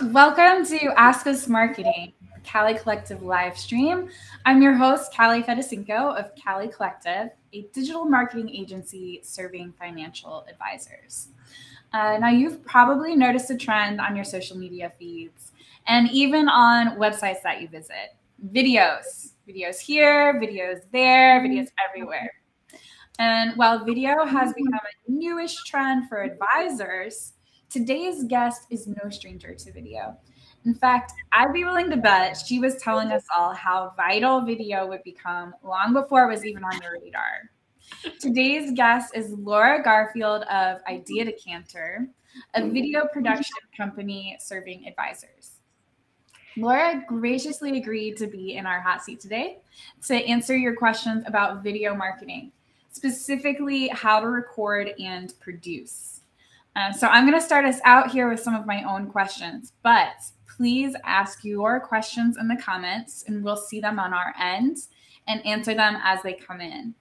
Welcome to Ask Us Marketing, Kalli Collective live stream. I'm your host, Kalli Fedosinko of Kalli Collective, a digital marketing agency serving financial advisors. Uh, now, you've probably noticed a trend on your social media feeds and even on websites that you visit videos, videos here, videos there, videos everywhere. And while video has become a newish trend for advisors, today's guest is no stranger to video. In fact, I'd be willing to bet she was telling us all how vital video would become long before it was even on the radar. Today's guest is Laura Garfield of Idea Decanter, a video production company serving advisors. Laura graciously agreed to be in our hot seat today to answer your questions about video marketing, specifically how to record and produce. Uh, so I'm going to start us out here with some of my own questions, but please ask your questions in the comments and we'll see them on our end and answer them as they come in.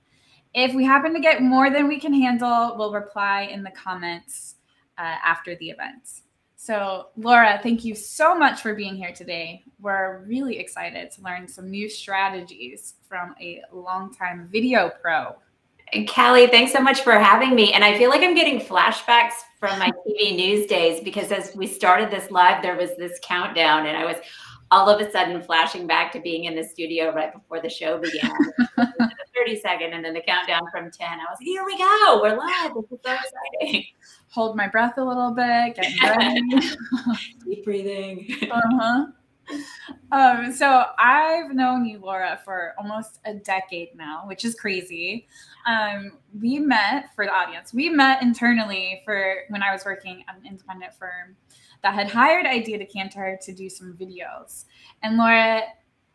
If we happen to get more than we can handle, we'll reply in the comments uh, after the event. So, Laura, thank you so much for being here today. We're really excited to learn some new strategies from a longtime video pro. And Kalli, thanks so much for having me. And I feel like I'm getting flashbacks from my TV news days because as we started this live, there was this countdown, and I was all of a sudden flashing back to being in the studio right before the show began. 30 second and then the countdown from 10. I was like, here we go. We're live. This is so exciting. Hold my breath a little bit, get ready. Deep breathing. uh-huh. Um, so I've known you, Laura, for almost a decade now, which is crazy. Um, we met for the audience. We met internally for when I was working at an independent firm that had hired Idea Decanter to do some videos. And Laura,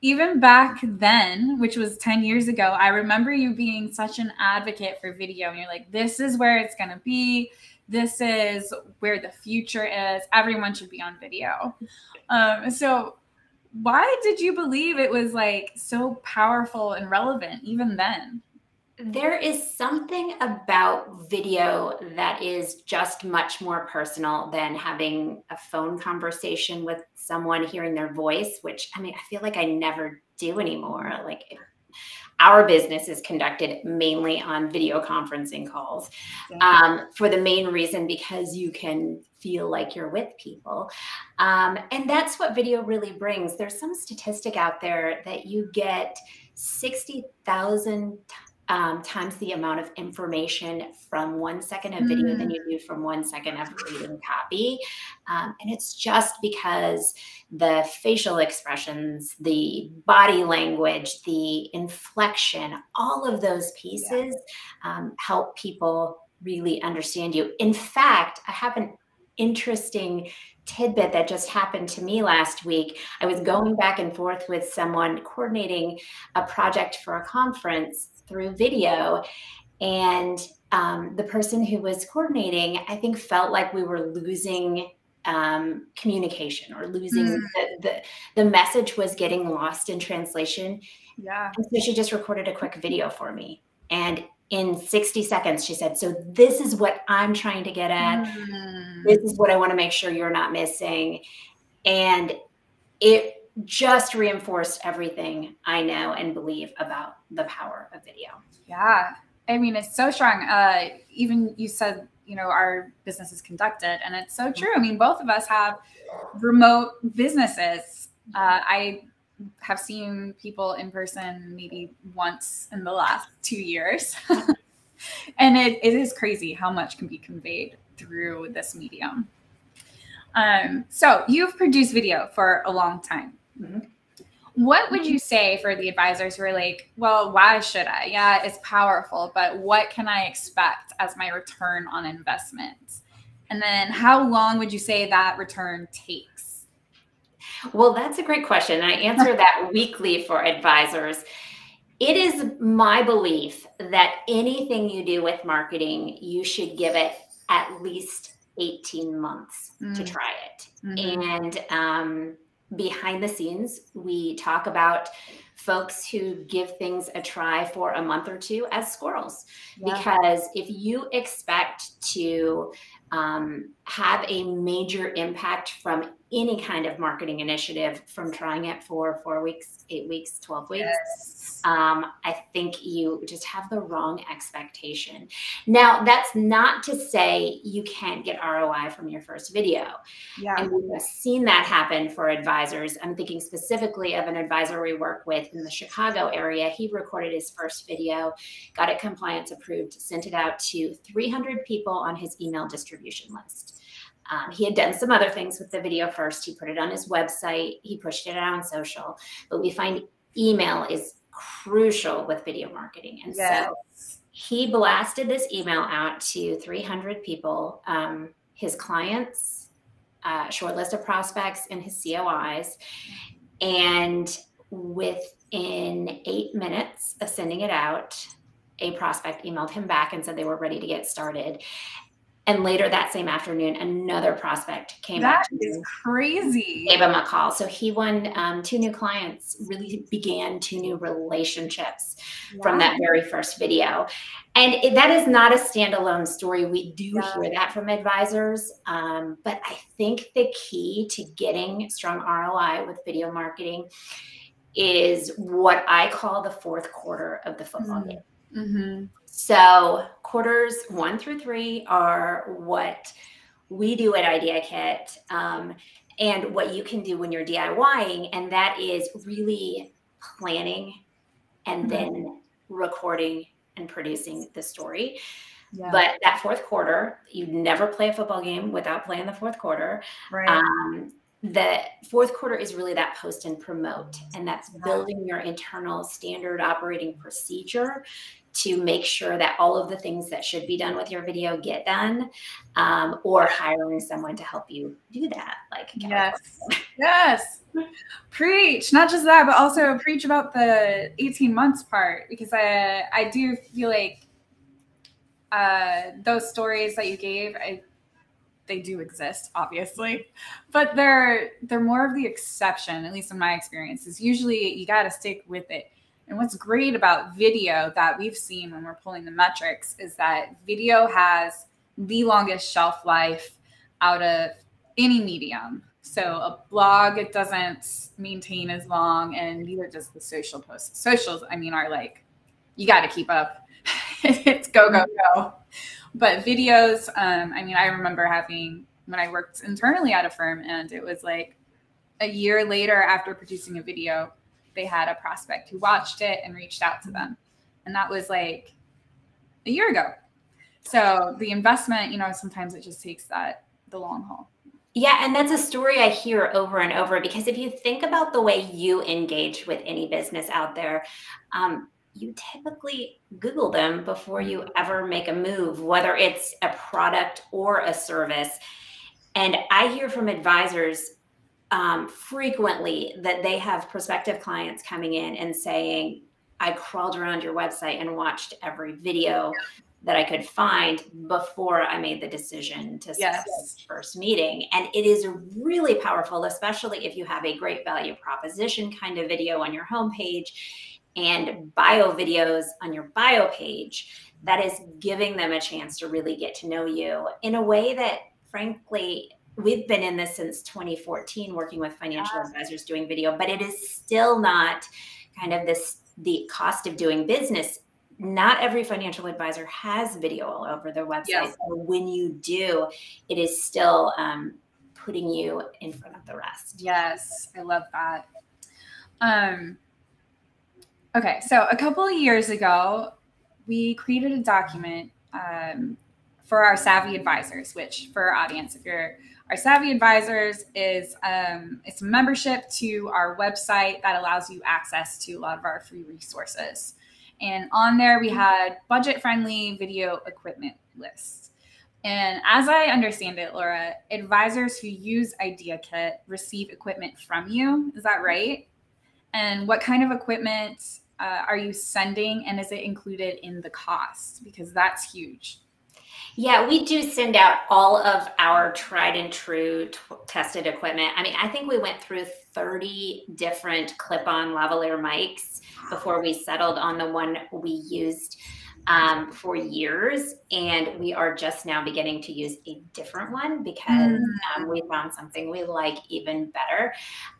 even back then, which was 10 years ago, I remember you being such an advocate for video. And you're like, this is where it's going to be. This is where the future is. Everyone should be on video. Um, so, why did you believe it was like so powerful and relevant even then? There is something about video that is just much more personal than having a phone conversation with someone, hearing their voice, which I mean, I feel like I never do anymore. Like, our business is conducted mainly on video conferencing calls um, for the main reason because you can feel like you're with people. Um, and that's what video really brings. There's some statistic out there that you get 60,000 um, times the amount of information from one second of video mm. than you do from one second of reading copy. Um, and it's just because the facial expressions, the body language, the inflection, all of those pieces yeah. um, help people really understand you. In fact, I have an interesting tidbit that just happened to me last week. I was going back and forth with someone coordinating a project for a conference through video. And um, the person who was coordinating, I think, felt like we were losing um, communication or losing mm. the, the, the message was getting lost in translation. Yeah. And so she just recorded a quick video for me. And in 60 seconds, she said, So this is what I'm trying to get at. Mm. This is what I want to make sure you're not missing. And it just reinforced everything I know and believe about the power of video. Yeah. I mean, it's so strong. Uh, even you said, you know, our business is conducted, and it's so true. I mean, both of us have remote businesses. Uh, I have seen people in person maybe once in the last two years. and it, it is crazy how much can be conveyed through this medium. Um, so you've produced video for a long time. Mm-hmm. What would you say for the advisors who are like, well, why should I? Yeah, it's powerful, but what can I expect as my return on investment? And then how long would you say that return takes? Well, that's a great question. I answer that weekly for advisors. It is my belief that anything you do with marketing, you should give it at least 18 months mm. to try it. Mm-hmm. And um, behind the scenes, we talk about folks who give things a try for a month or two as squirrels. Yeah. Because if you expect to um, have a major impact from any kind of marketing initiative from trying it for four weeks, eight weeks, 12 weeks. Yes. Um, I think you just have the wrong expectation. Now, that's not to say you can't get ROI from your first video. Yeah. And we've seen that happen for advisors. I'm thinking specifically of an advisor we work with in the Chicago area. He recorded his first video, got it compliance approved, sent it out to 300 people on his email distribution list. Um, he had done some other things with the video first. He put it on his website, he pushed it out on social, but we find email is crucial with video marketing. And yes. so he blasted this email out to 300 people, um, his clients, uh, short list of prospects, and his COIs. And within eight minutes of sending it out, a prospect emailed him back and said they were ready to get started. And later that same afternoon, another prospect came that is crazy. Gave him a call. So he won um, two new clients, really began two new relationships wow. from that very first video. And it, that is not a standalone story. We do yeah. hear that from advisors. Um, but I think the key to getting strong ROI with video marketing is what I call the fourth quarter of the football mm-hmm. game. Mm-hmm. So quarters one through three are what we do at Idea Kit. Um, and what you can do when you're DIYing, and that is really planning and mm-hmm. then recording and producing the story. Yeah. But that fourth quarter, you never play a football game without playing the fourth quarter. Right. Um, the fourth quarter is really that post and promote, and that's building your internal standard operating procedure to make sure that all of the things that should be done with your video get done um, or hiring someone to help you do that like yes. Yes. Preach. Not just that but also preach about the 18 months part because i i do feel like uh, those stories that you gave i they do exist obviously but they're they're more of the exception at least in my experience is usually you got to stick with it and what's great about video that we've seen when we're pulling the metrics is that video has the longest shelf life out of any medium. So a blog, it doesn't maintain as long, and neither does the social posts. Socials, I mean, are like, you got to keep up. it's go, go, go. But videos, um, I mean, I remember having when I worked internally at a firm, and it was like a year later after producing a video, they had a prospect who watched it and reached out to them. And that was like a year ago. So the investment, you know, sometimes it just takes that the long haul. Yeah, and that's a story I hear over and over because if you think about the way you engage with any business out there, um, you typically Google them before you ever make a move, whether it's a product or a service. And I hear from advisors um, frequently that they have prospective clients coming in and saying, I crawled around your website and watched every video that I could find before I made the decision to set yes. first meeting. And it is really powerful, especially if you have a great value proposition kind of video on your homepage and bio videos on your bio page. That is giving them a chance to really get to know you in a way that, frankly, we've been in this since 2014 working with financial yeah. advisors doing video but it is still not kind of this the cost of doing business not every financial advisor has video all over their website yes. so when you do it is still um, putting you in front of the rest yes i love that um, okay so a couple of years ago we created a document um, for our savvy advisors which for our audience if you're our Savvy Advisors is um, it's a membership to our website that allows you access to a lot of our free resources. And on there, we had budget friendly video equipment lists. And as I understand it, Laura, advisors who use Idea Kit receive equipment from you. Is that right? And what kind of equipment uh, are you sending? And is it included in the cost? Because that's huge. Yeah, we do send out all of our tried and true tested equipment. I mean, I think we went through 30 different clip on lavalier mics before we settled on the one we used. um, for years, and we are just now beginning to use a different one because mm. um, we found something we like even better.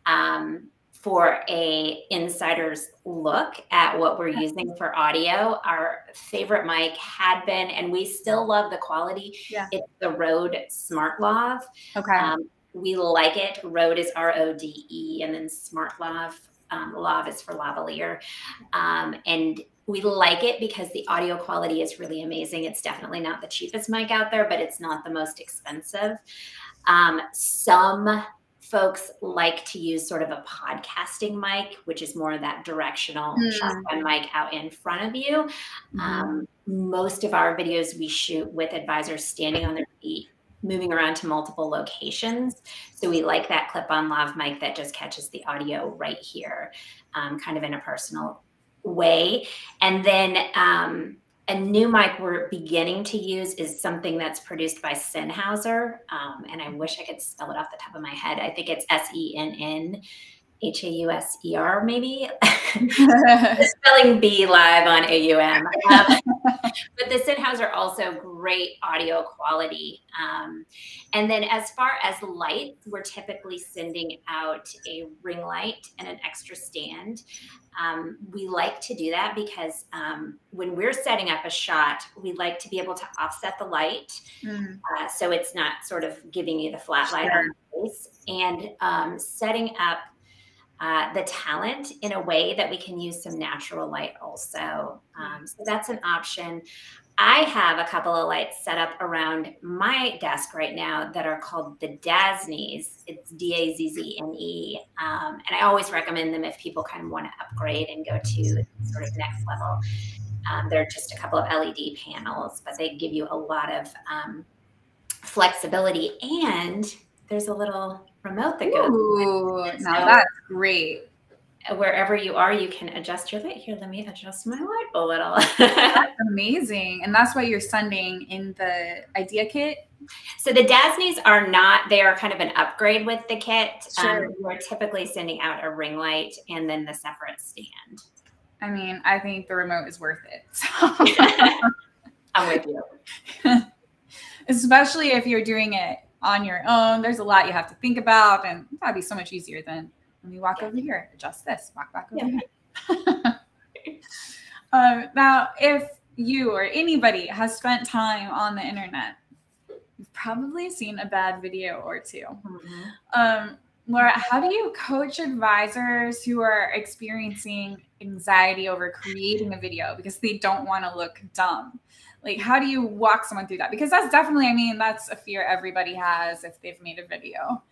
Um, for a insider's look at what we're using for audio. Our favorite mic had been and we still love the quality yeah. it's the rode smart lav okay. Um, we like it. Rode is r-o-d-e and then smart lav um, lav is for lavalier. Um, and we like it because the audio quality is really amazing. It's definitely not the cheapest mic out there but it's not the most expensive. Um, some folks like to use sort of a podcasting mic, which is more of that directional mm. shotgun mic out in front of you. Mm. Um, most of our videos we shoot with advisors standing on their feet, moving around to multiple locations. So we like that clip on lav mic that just catches the audio right here, um, kind of in a personal way. And then, um, a new mic we're beginning to use is something that's produced by Sennheiser. Um, and I wish I could spell it off the top of my head. I think it's S E N N H A U S E R, maybe. spelling B live on A U M. Um, but the Sennheiser also great audio quality. Um, and then as far as light, we're typically sending out a ring light and an extra stand. Um, we like to do that because um, when we're setting up a shot, we like to be able to offset the light mm. uh, so it's not sort of giving you the flat light sure. on the face. And um, setting up uh, the talent in a way that we can use some natural light also. Um, so that's an option. I have a couple of lights set up around my desk right now that are called the Dazznes. It's D A Z Z N E. Um, and I always recommend them if people kind of want to upgrade and go to sort of next level. Um, they're just a couple of LED panels, but they give you a lot of um, flexibility. And there's a little remote that goes. Ooh, now so, that's great wherever you are, you can adjust your light. Here, let me adjust my light a little. that's amazing. And that's what you're sending in the idea kit. So the Dazznes are not, they are kind of an upgrade with the kit. Sure. Um, we're typically sending out a ring light and then the separate stand. I mean, I think the remote is worth it. So. I'm with you. Especially if you're doing it on your own. There's a lot you have to think about, and that'd be so much easier than let me walk yeah. over here, adjust this, walk back over yeah. here. um, now, if you or anybody has spent time on the internet, you've probably seen a bad video or 2 mm-hmm. um, Laura, how do you coach advisors who are experiencing anxiety over creating a video because they don't want to look dumb? Like, how do you walk someone through that? Because that's definitely, I mean, that's a fear everybody has if they've made a video.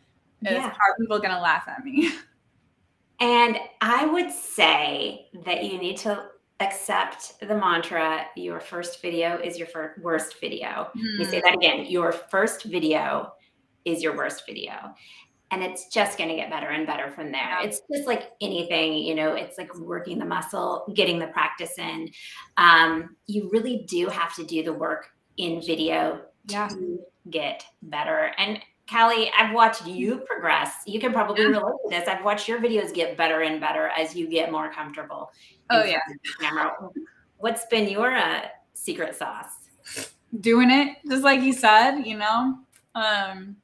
Is yeah. are people going to laugh at me? And I would say that you need to accept the mantra your first video is your first worst video. Mm. Let me say hmm. that again. Your first video is your worst video. And it's just going to get better and better from there. It's just like anything, you know, it's like working the muscle, getting the practice in. Um, you really do have to do the work in video yeah. to get better. And Kalli, I've watched you progress. You can probably yeah. relate to this. I've watched your videos get better and better as you get more comfortable. Oh yeah. Camera. What's been your uh, secret sauce? Doing it, just like you said. You know, um,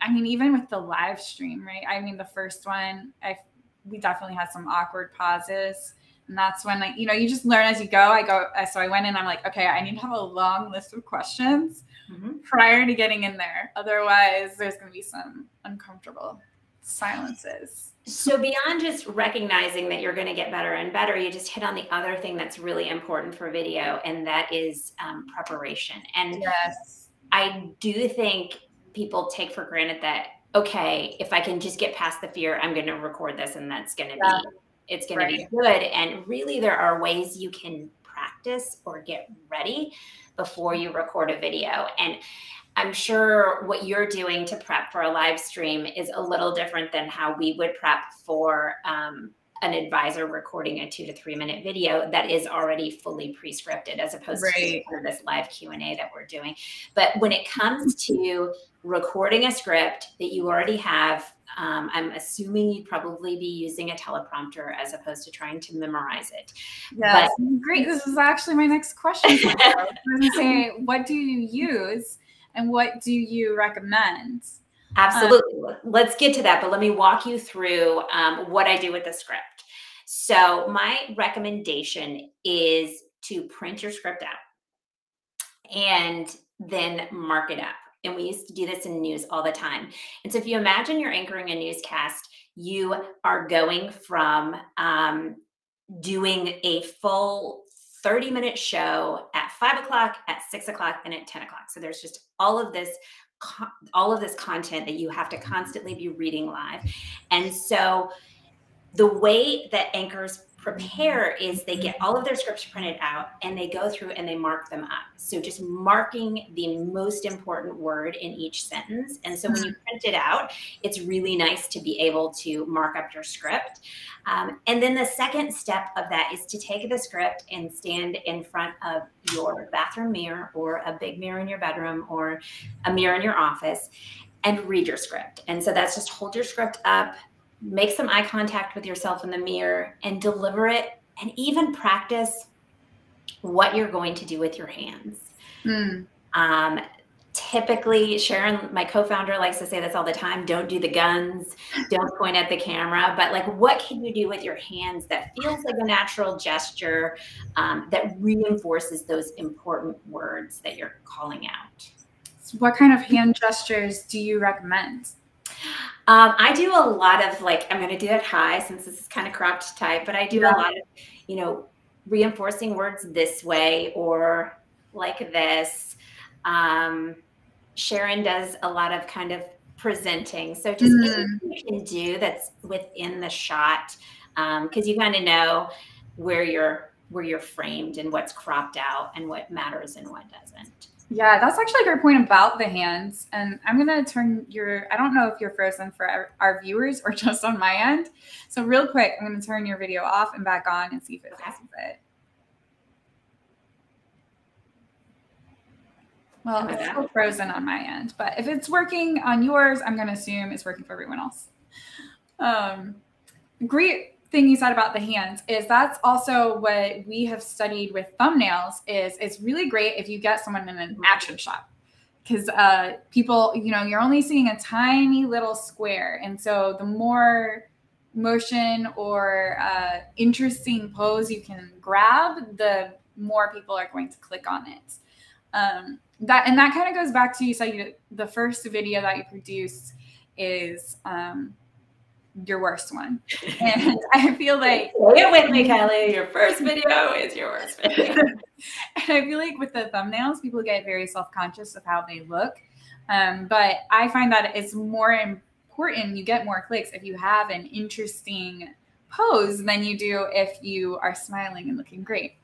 I mean, even with the live stream, right? I mean, the first one, I we definitely had some awkward pauses. And that's when like, you know, you just learn as you go. I go, so I went in, I'm like, okay, I need to have a long list of questions mm-hmm. prior to getting in there. Otherwise, there's going to be some uncomfortable silences. So, beyond just recognizing that you're going to get better and better, you just hit on the other thing that's really important for video, and that is um, preparation. And yes. I do think people take for granted that, okay, if I can just get past the fear, I'm going to record this and that's going to yeah. be. It's going right. to be good. And really, there are ways you can practice or get ready before you record a video. And I'm sure what you're doing to prep for a live stream is a little different than how we would prep for um, an advisor recording a two to three minute video that is already fully pre-scripted as opposed right. to this live q&a that we're doing. But when it comes to recording a script that you already have um, i'm assuming you'd probably be using a teleprompter as opposed to trying to memorize it. Yeah great. This is actually my next question. I was say what do you use and what do you recommend Absolutely. Um, Let's get to that, but let me walk you through um, what I do with the script. So, my recommendation is to print your script out and then mark it up. And we used to do this in news all the time. And so, if you imagine you're anchoring a newscast, you are going from um, doing a full 30 minute show at five o'clock, at six o'clock, and at 10 o'clock. So, there's just all of this all of this content that you have to mm-hmm. constantly be reading live. And so the way that anchors prepare is they get all of their scripts printed out and they go through and they mark them up. So just marking the most important word in each sentence. And so when you mm-hmm. print it out, it's really nice to be able to mark up your script. Um, and then the second step of that is to take the script and stand in front of your bathroom mirror or a big mirror in your bedroom or a mirror in your office and read your script. And so that's just hold your script up, make some eye contact with yourself in the mirror and deliver it and even practice what you're going to do with your hands. Mm. Um, typically, Sharon, my co founder, likes to say this all the time don't do the guns, don't point at the camera, but like what can you do with your hands that feels like a natural gesture um, that reinforces those important words that you're calling out? So what kind of hand gestures do you recommend? Um, I do a lot of like, I'm going to do it high since this is kind of cropped type, but I do yeah. a lot of, you know, reinforcing words this way or like this. Um, Sharon does a lot of kind of presenting. So just mm. you can do that's within the shot because um, you kind of know where you're where you're framed and what's cropped out and what matters and what doesn't. Yeah, that's actually a great point about the hands. And I'm going to turn your, I don't know if you're frozen for our, our, viewers or just on my end. So, real quick, I'm going to turn your video off and back on and see if it fixes it. Well, it's still frozen on my end, but if it's working on yours, I'm going to assume it's working for everyone else. Um, great thing you said about the hands is that's also what we have studied with thumbnails is it's really great if you get someone in an action shot. Because uh, people you know you're only seeing a tiny little square. And so the more motion or uh, interesting pose you can grab the more people are going to click on it. Um, that and that kind of goes back to you said you, the first video that you produced is um, your worst one. And I feel like say it with me, Kelly. Your first video is your worst video. and I feel like with the thumbnails, people get very self-conscious of how they look. Um, but I find that it's more important, you get more clicks if you have an interesting pose than you do if you are smiling and looking great.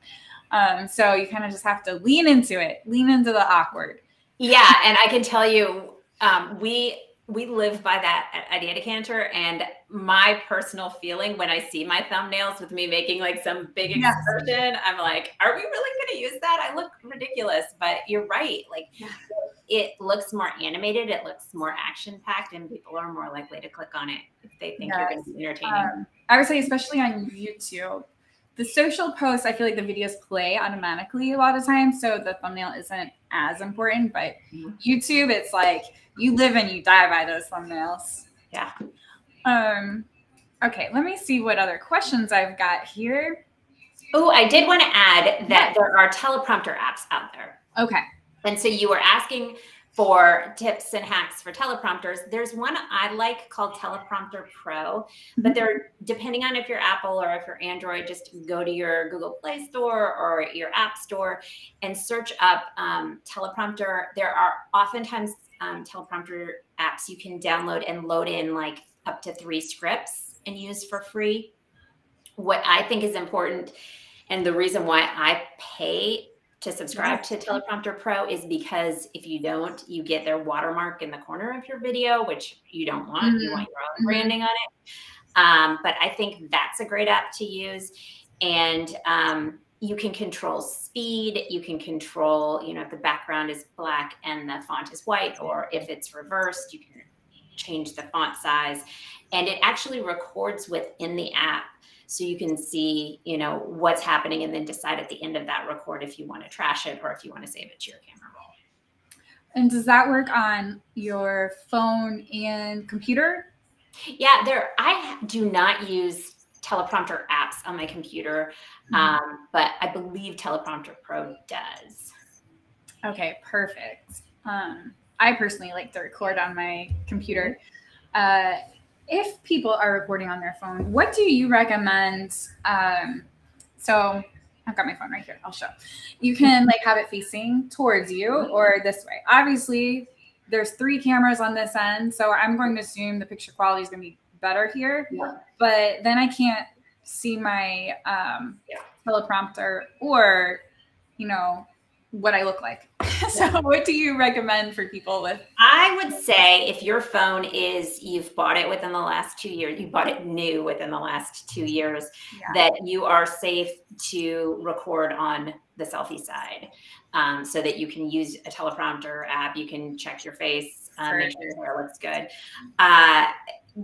Um, so you kind of just have to lean into it, lean into the awkward. Yeah, and I can tell you, um, we we live by that at, idea decanter and my personal feeling when i see my thumbnails with me making like some big expression i'm like are we really going to use that i look ridiculous but you're right like yeah. it looks more animated it looks more action packed and people are more likely to click on it if they think yes. you're going to be entertaining um, i would say especially on youtube the social posts i feel like the videos play automatically a lot of times so the thumbnail isn't as important but mm-hmm. youtube it's like you live and you die by those thumbnails. Yeah. Um, okay, let me see what other questions I've got here. Oh, I did want to add that there are teleprompter apps out there. Okay. And so you were asking for tips and hacks for teleprompters. There's one I like called Teleprompter Pro, but they're depending on if you're Apple or if you're Android, just go to your Google Play Store or your App Store and search up um, teleprompter. There are oftentimes um, teleprompter apps you can download and load in like up to three scripts and use for free. What I think is important, and the reason why I pay to subscribe to Teleprompter Pro is because if you don't, you get their watermark in the corner of your video, which you don't want. Mm-hmm. You want your own mm-hmm. branding on it. Um, but I think that's a great app to use. And um, you can control speed. You can control, you know, if the background is black and the font is white, or if it's reversed, you can change the font size. And it actually records within the app. So you can see, you know, what's happening and then decide at the end of that record if you want to trash it or if you want to save it to your camera roll. And does that work on your phone and computer? Yeah, there I do not use teleprompter apps on my computer, mm-hmm. um, but I believe Teleprompter Pro does. Okay, perfect. Um, I personally like to record on my computer. Uh, if people are recording on their phone, what do you recommend? Um, so I've got my phone right here. I'll show. You can like have it facing towards you or this way. Obviously, there's three cameras on this end, so I'm going to assume the picture quality is going to be better here. Yeah. But then I can't see my um, yeah. teleprompter or, you know, what I look like. so, what do you recommend for people with? I would say if your phone is you've bought it within the last two years, you bought it new within the last two years, yeah. that you are safe to record on the selfie side, um, so that you can use a teleprompter app. You can check your face, um, make sure your hair looks good. Uh,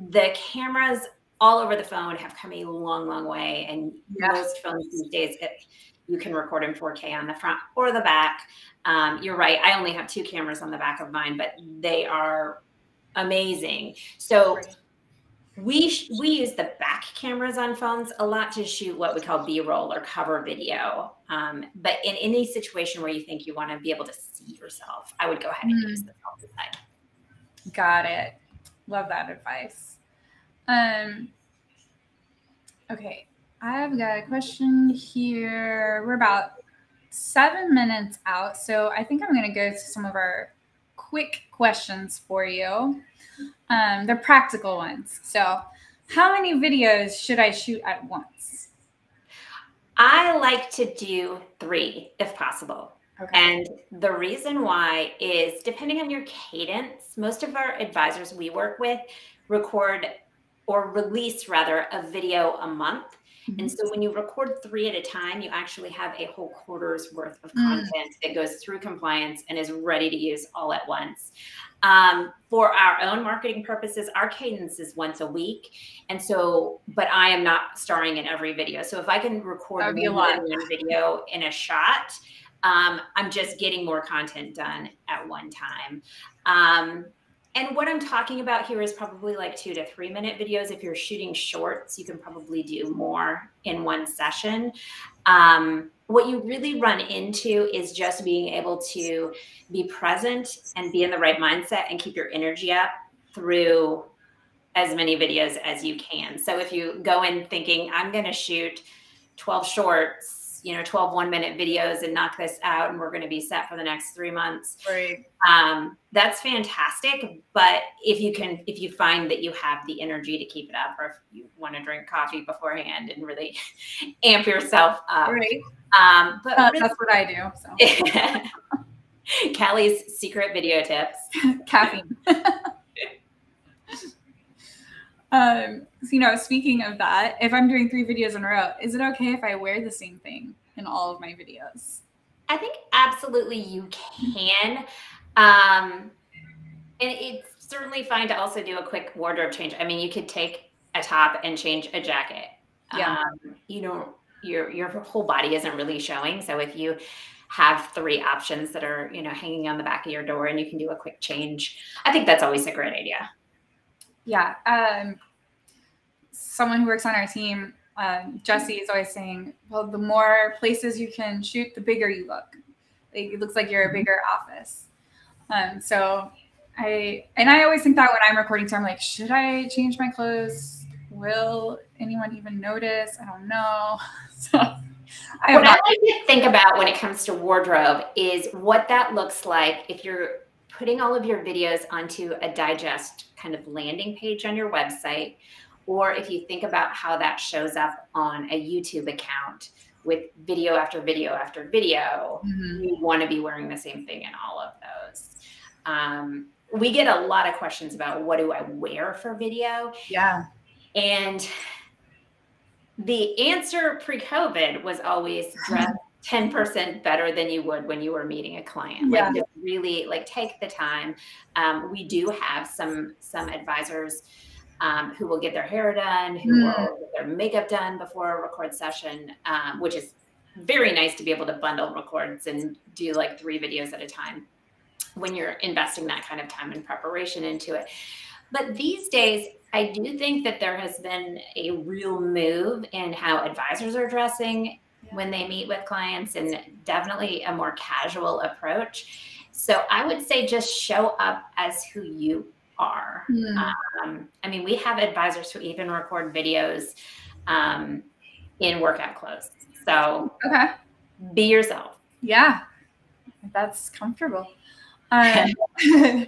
the cameras all over the phone have come a long, long way, and most phones these days. It, you can record in 4K on the front or the back. Um, you're right. I only have two cameras on the back of mine, but they are amazing. So we we use the back cameras on phones a lot to shoot what we call B-roll or cover video. Um, but in any situation where you think you want to be able to see yourself, I would go ahead and mm. use the selfie side. Got it. Love that advice. Um. Okay. I've got a question here. We're about seven minutes out. So I think I'm going to go to some of our quick questions for you. Um, they're practical ones. So, how many videos should I shoot at once? I like to do three if possible. Okay. And the reason why is depending on your cadence, most of our advisors we work with record or release rather a video a month. Mm-hmm. And so when you record three at a time, you actually have a whole quarter's worth of mm. content mm. that goes through compliance and is ready to use all at once. Um, for our own marketing purposes, our cadence is once a week. And so, but I am not starring in every video. So if I can record one video in a shot, um, I'm just getting more content done at one time. Um, and what I'm talking about here is probably like two to three minute videos. If you're shooting shorts, you can probably do more in one session. Um, what you really run into is just being able to be present and be in the right mindset and keep your energy up through as many videos as you can. So if you go in thinking, I'm going to shoot 12 shorts you know 12 one minute videos and knock this out and we're going to be set for the next three months. Right. Um, that's fantastic but if you can if you find that you have the energy to keep it up or if you want to drink coffee beforehand and really amp yourself up. Right. Um, but uh, really, that's what i do so. Kalli's secret video tips. Caffeine um, so, you know, speaking of that, if I'm doing three videos in a row, is it okay if I wear the same thing in all of my videos? I think absolutely you can. Um, and it's certainly fine to also do a quick wardrobe change. I mean, you could take a top and change a jacket. Yeah. Um, you know, your your whole body isn't really showing. So if you have three options that are, you know, hanging on the back of your door and you can do a quick change, I think that's always a great idea. Yeah. Um, someone who works on our team, um, Jesse, is always saying, well, the more places you can shoot, the bigger you look. Like, it looks like you're a mm-hmm. bigger office. Um, so I, and I always think that when I'm recording, so I'm like, should I change my clothes? Will anyone even notice? I don't know. So I what I like to think about when it comes to wardrobe is what that looks like if you're putting all of your videos onto a digest kind of landing page on your website, or if you think about how that shows up on a YouTube account with video after video after video, mm-hmm. you want to be wearing the same thing in all of those. Um, we get a lot of questions about what do I wear for video. Yeah. And the answer pre-COVID was always dress 10% better than you would when you were meeting a client. Yeah. Like really like take the time. Um, we do have some some advisors um, who will get their hair done, who mm. will get their makeup done before a record session, um, which is very nice to be able to bundle records and do like three videos at a time when you're investing that kind of time and preparation into it. But these days, I do think that there has been a real move in how advisors are dressing. When they meet with clients and definitely a more casual approach. So I would say just show up as who you are. Mm. Um, I mean, we have advisors who even record videos um, in workout clothes. So okay, be yourself. Yeah, that's comfortable. Um,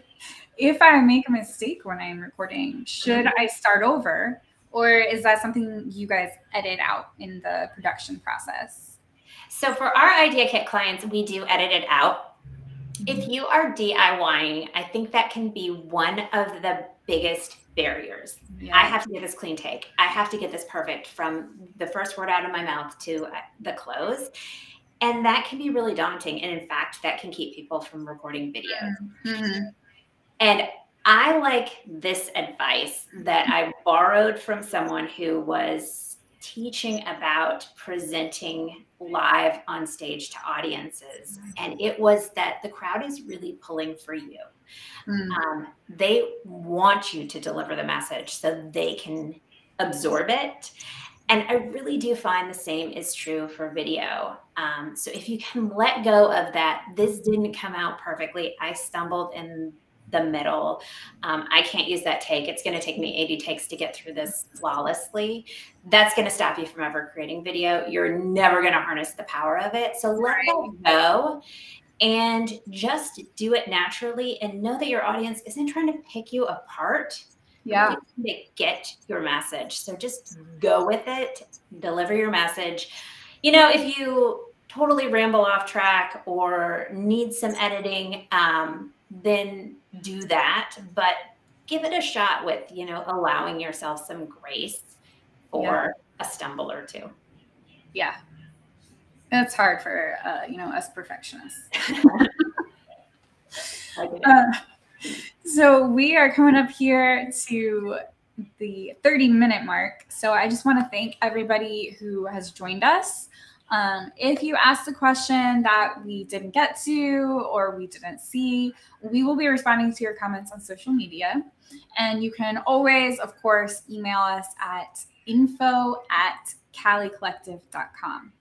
if I make a mistake when I'm recording, should I start over, or is that something you guys edit out in the production process? So for our Idea Kit clients, we do edit it out if you are DIYing, I think that can be one of the biggest barriers. Yeah. I have to get this clean take. I have to get this perfect from the first word out of my mouth to uh, the close. And that can be really daunting. And in fact, that can keep people from recording videos. Mm-hmm. And I like this advice that I borrowed from someone who was teaching about presenting live on stage to audiences. And it was that the crowd is really pulling for you. Mm. Um, they want you to deliver the message so they can absorb it. And I really do find the same is true for video. Um, so if you can let go of that, this didn't come out perfectly. I stumbled in the middle. Um, I can't use that take. It's going to take me 80 takes to get through this flawlessly. That's going to stop you from ever creating video. You're never going to harness the power of it. So let that go and just do it naturally and know that your audience isn't trying to pick you apart. Yeah. They get your message. So just go with it, deliver your message. You know, if you totally ramble off track or need some editing, um, then do that. But give it a shot with, you know, allowing yourself some grace for yeah. a stumble or two. Yeah. It's hard for, uh, you know, us perfectionists. uh, so we are coming up here to the 30 minute mark. So I just want to thank everybody who has joined us. Um, if you asked a question that we didn't get to or we didn't see, we will be responding to your comments on social media. And you can always, of course, email us at info at kallicollective.com.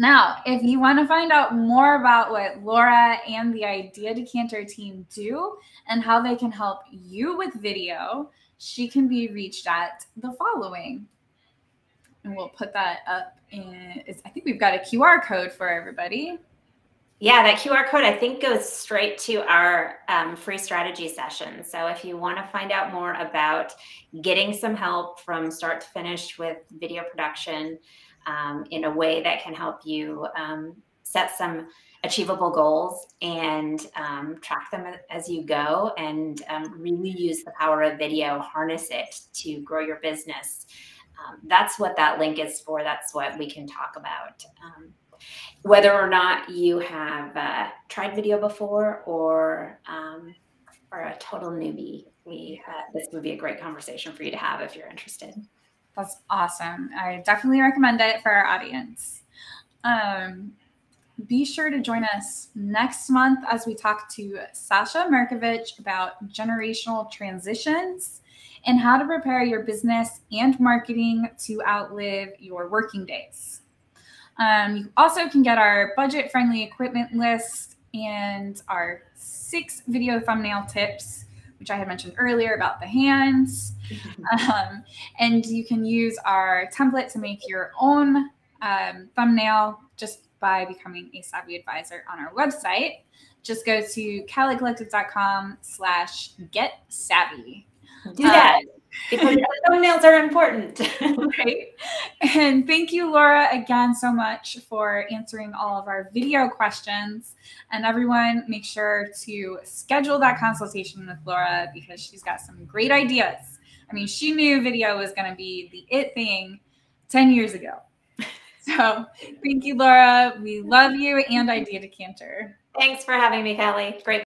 Now, if you want to find out more about what Laura and the Idea Decanter team do and how they can help you with video, she can be reached at the following and we'll put that up in I think we've got a QR code for everybody. Yeah, that QR code I think goes straight to our um, free strategy session. So if you want to find out more about getting some help from start to finish with video production um, in a way that can help you um, set some achievable goals and um, track them as you go and um, really use the power of video, harness it to grow your business um, that's what that link is for. That's what we can talk about. Um, whether or not you have uh, tried video before or um, are a total newbie, we uh, this would be a great conversation for you to have if you're interested. That's awesome. I definitely recommend it for our audience. Um, be sure to join us next month as we talk to Sasha Markovich about generational transitions and how to prepare your business and marketing to outlive your working days. Um, you also can get our budget friendly equipment list and our six video thumbnail tips, which I had mentioned earlier about the hands. Um, and you can use our template to make your own um, thumbnail just by becoming a savvy advisor on our website. Just go to kallicollective.com slash get savvy. Do that. Uh, because thumbnails are important. right. And thank you, Laura, again so much for answering all of our video questions. And everyone, make sure to schedule that consultation with Laura because she's got some great ideas I mean, she knew video was going to be the it thing 10 years ago. So thank you, Laura. We love you and Idea Decanter. Thanks for having me, Kalli. Great.